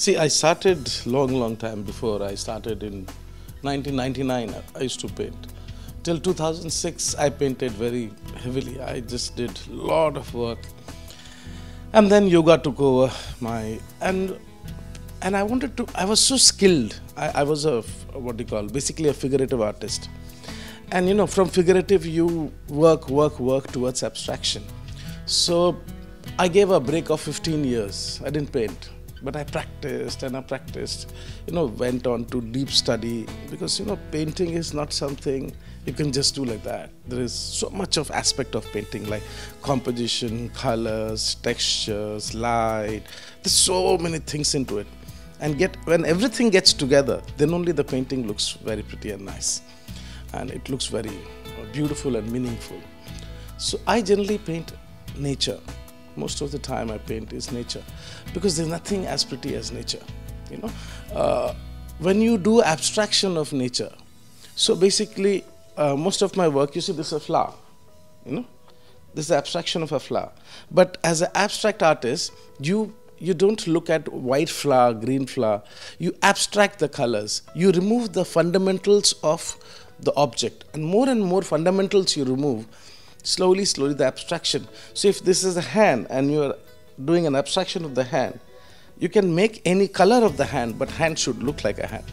See, I started long, long time before. I started in 1999. I used to paint. Till 2006, I painted very heavily. I just did a lot of work, and then yoga took over my and and I wanted to. I was so skilled. I, I was a what do you call basically a figurative artist, and you know from figurative you work, work, work towards abstraction. So I gave a break of 15 years. I didn't paint but I practiced and I practiced, you know, went on to deep study because, you know, painting is not something you can just do like that. There is so much of aspect of painting like composition, colors, textures, light. There's so many things into it. And get when everything gets together, then only the painting looks very pretty and nice. And it looks very beautiful and meaningful. So I generally paint nature most of the time I paint is nature because there's nothing as pretty as nature. You know, uh, when you do abstraction of nature, so basically uh, most of my work, you see, this is a flower. You know, this is abstraction of a flower. But as an abstract artist, you you don't look at white flower, green flower. You abstract the colors. You remove the fundamentals of the object, and more and more fundamentals you remove, slowly, slowly the abstraction. So if this is a hand and you are doing an abstraction of the hand, you can make any color of the hand, but hand should look like a hand.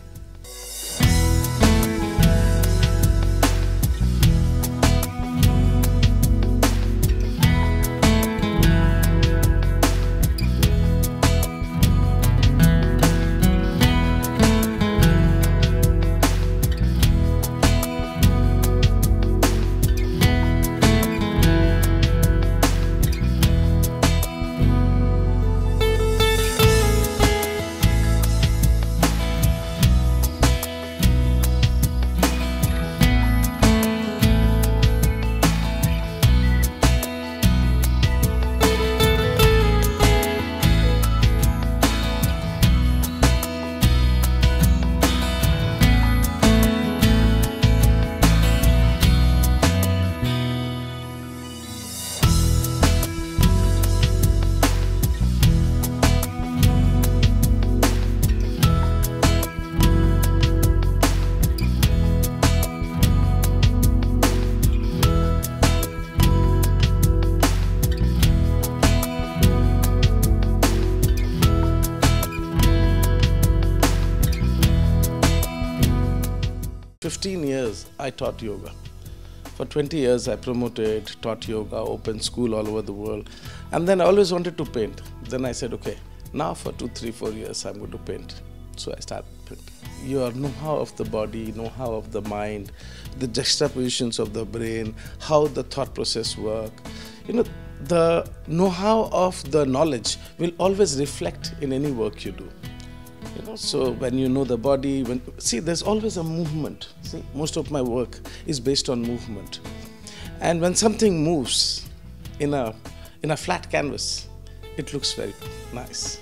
15 years I taught yoga. For 20 years I promoted, taught yoga, opened school all over the world. And then I always wanted to paint. Then I said, okay, now for two, three, four years I'm going to paint. So I started painting. Your know-how of the body, know-how of the mind, the juxtapositions of the brain, how the thought process work. You know, the know-how of the knowledge will always reflect in any work you do. You know, so when you know the body, when see, there's always a movement. See, most of my work is based on movement, and when something moves in a in a flat canvas, it looks very nice.